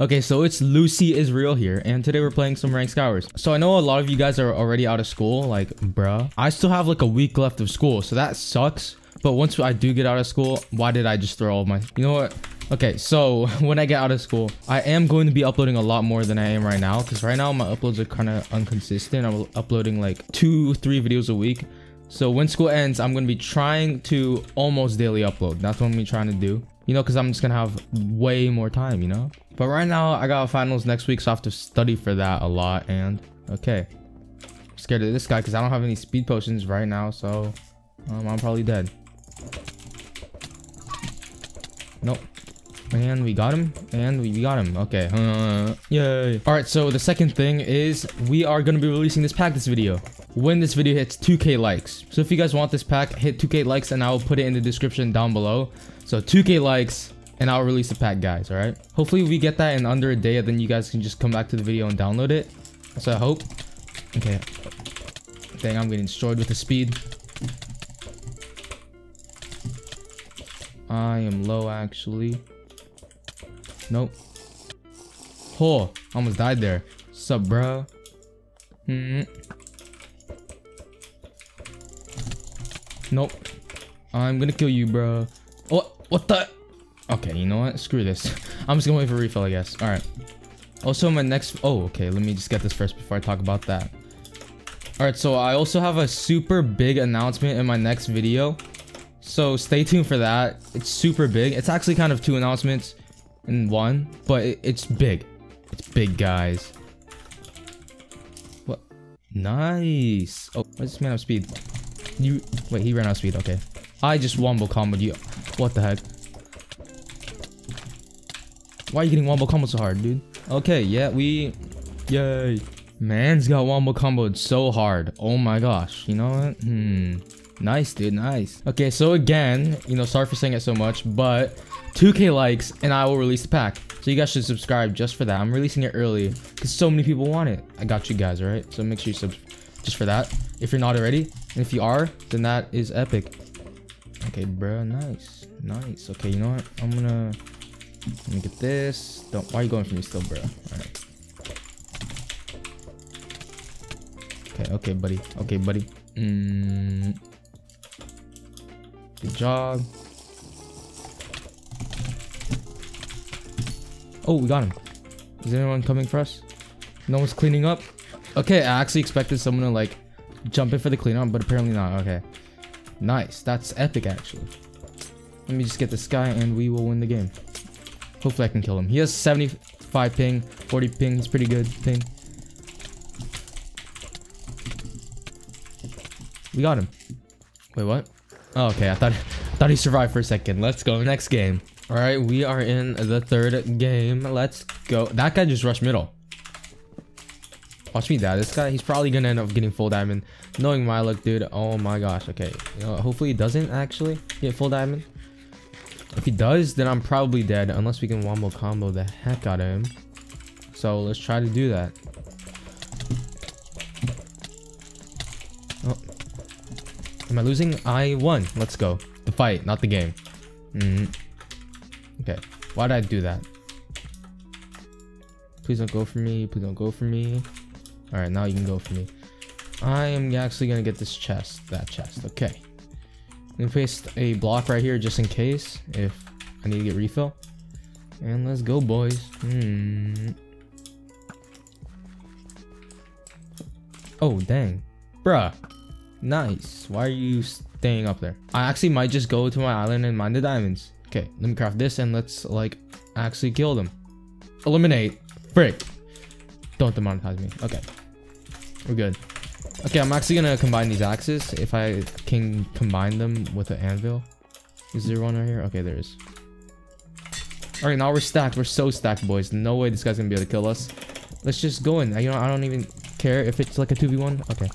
Okay, so it's Lucy Israel here, and today we're playing some ranked Skywars. So I know a lot of you guys are already out of school, like, bruh. I still have like a week left of school, so that sucks. But once I do get out of school, why did I just throw all my... You know what? Okay, so when I get out of school, I am going to be uploading a lot more than I am right now. Because right now, my uploads are kind of inconsistent. I'm uploading like two, three videos a week. So when school ends, I'm going to be trying to almost daily upload. That's what I'm going to be trying to do. You know, because I'm just going to have way more time, you know? But right now, I got finals next week, so I have to study for that a lot. And, okay. I'm scared of this guy because I don't have any speed potions right now, so um, I'm probably dead. Nope. And we got him. And we got him. Okay. Uh, yay. Alright, so the second thing is we are going to be releasing this pack this video. When this video hits 2k likes. So if you guys want this pack, hit 2k likes and I will put it in the description down below. So 2k likes and I'll release the pack, guys. Alright. Hopefully we get that in under a day and then you guys can just come back to the video and download it. So I hope. Okay. Dang, I'm getting destroyed with the speed. I am low actually. Nope. Oh, almost died there. Sup, bro? Hmm. Nope. I'm gonna kill you, bro. What? What the? Okay, you know what? Screw this. I'm just gonna wait for refill, I guess. All right. Also, my next... Oh, okay. Let me just get this first before I talk about that. All right, so I also have a super big announcement in my next video. So stay tuned for that. It's super big. It's actually kind of two announcements in one, but it, it's big. It's big, guys. What? Nice. Oh, does this man have speed? You wait. He ran out of speed. Okay. I just wombo comboed you. What the heck? Why are you getting wombo combo so hard, dude? Okay. Yeah, we. Yay. Man's got wombo comboed so hard. Oh my gosh. You know what? Hmm. Nice, dude. Nice. Okay, so again, you know, sorry for saying it so much, but 2k likes and I will release the pack. So you guys should subscribe just for that. I'm releasing it early because so many people want it. I got you guys, alright? So make sure you sub just for that. If you're not already, and if you are, then that is epic. Okay, bro. Nice. Nice. Okay, you know what? I'm gonna... Let me get this. Don't... Why are you going for me still, bro? Alright. Okay, okay, buddy. Okay, buddy. Mm. Good job. Oh, we got him. Is anyone coming for us? No one's cleaning up? Okay, I actually expected someone to like jump in for the cleanup, but apparently not. Okay. Nice. That's epic, actually. Let me just get this guy and we will win the game. Hopefully I can kill him. He has 75 ping, 40 ping. He's pretty good ping. We got him. Wait, what? Oh, okay, I thought, thought he survived for a second. Let's go. Next game. All right, we are in the third game. Let's go. That guy just rushed middle. Watch me die. This guy, he's probably gonna end up getting full diamond. Knowing my luck, dude. Oh my gosh. Okay. You know, hopefully he doesn't actually get full diamond. If he does, then I'm probably dead. Unless we can wombo combo the heck out of him. So let's try to do that. Oh. Am I losing? I won. Let's go. The fight, not the game. Mm. Okay. Why did I do that? Please don't go for me. Please don't go for me. Alright, now you can go for me. I am actually to get this chest. That chest. Okay. I'm to paste a block right here just in case if I need to get refill. And let's go, boys. Hmm. Oh, dang. Bruh. Nice. Why are you staying up there? I actually might just go to my island and mine the diamonds. Okay, let me craft this and let's like actually kill them. Eliminate. Frick. Don't demonetize me. Okay. We're good. Okay, I'm actually gonna combine these axes if I can combine them with an anvil. Is there one right here? Okay, there is. Alright, now we're stacked. We're so stacked, boys. No way this guy's gonna be able to kill us. Let's just go in. You know, I don't even care if it's like a 2v1. Okay.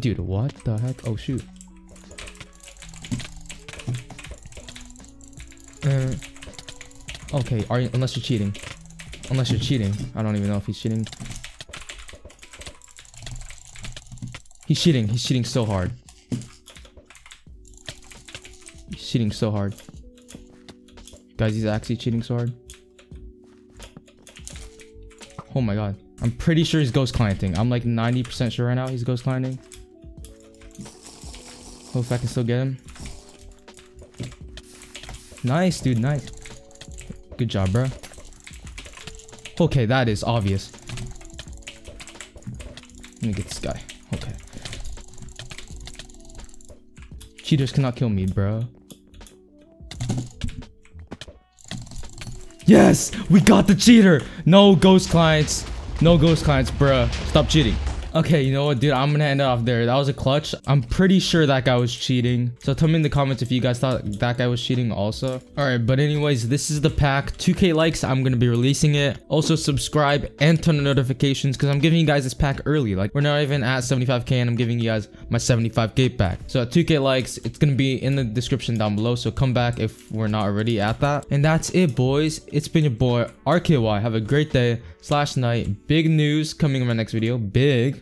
Dude, what the heck? Oh, shoot. Uh, okay, are you, unless you're cheating. Unless you're cheating. I don't even know if he's cheating. He's cheating. He's cheating so hard. He's cheating so hard. Guys, he's actually cheating so hard. Oh my god. I'm pretty sure he's ghost clienting. I'm like 90% sure right now he's ghost clienting. Hope I can still get him. Nice, dude. Nice. Good job, bro. Okay, that is obvious. Let me get this guy. Okay. Cheaters cannot kill me, bro. Yes! We got the cheater! No ghost clients. No ghost clients, bruh. Stop cheating. Okay, you know what, dude? I'm gonna end it off there. That was a clutch. I'm pretty sure that guy was cheating. So tell me in the comments if you guys thought that guy was cheating also. All right, but anyways, this is the pack. 2k likes, I'm gonna be releasing it. Also subscribe and turn on notifications because I'm giving you guys this pack early. Like we're not even at 75k and I'm giving you guys my 75k pack. So at 2k likes, it's gonna be in the description down below. So come back if we're not already at that. And that's it, boys. It's been your boy RKY. Have a great day slash night. Big news coming in my next video. Big.